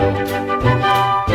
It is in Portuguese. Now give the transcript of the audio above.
Música